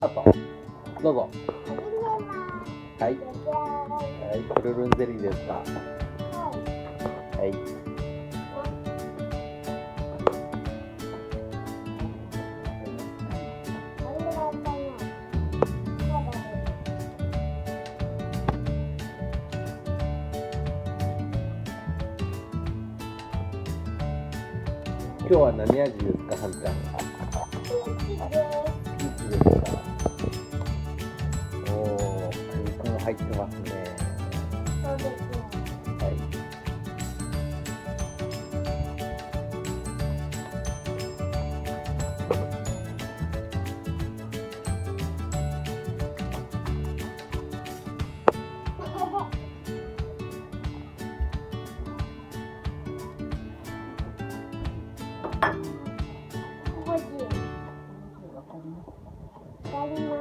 あとどうぞ。はい。はい。プルルンゼリーですか？はい。はい今日は何味ですかはんちゃん？入ってますね。はい。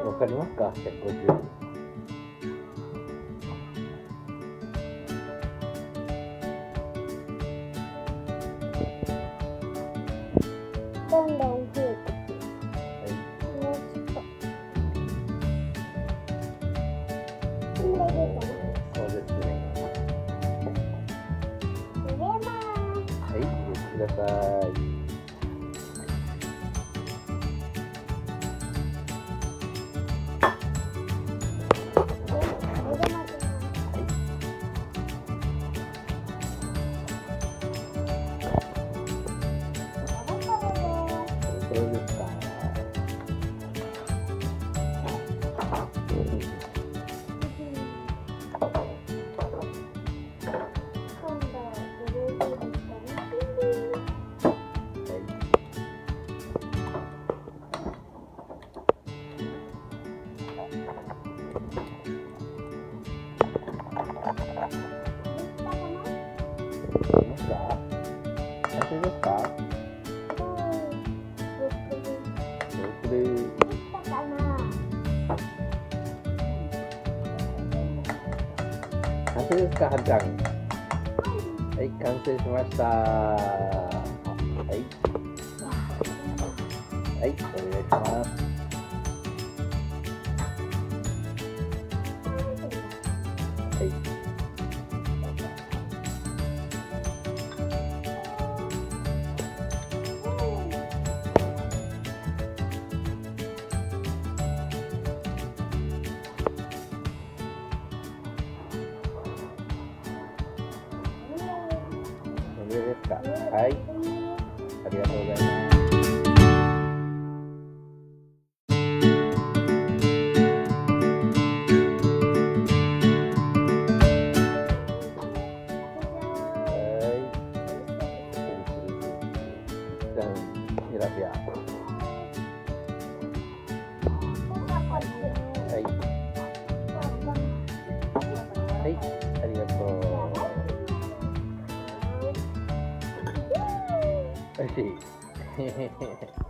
わかりますか？150どんどん増えてはいもうちょっとこんだけかな。そうですね入れまーはい。入れてくださいこれです完成ですかはるちゃん。はい完成しました。はい。はいお願いします。これですかはいありがとうございますはいじゃん選びやはいおいしい。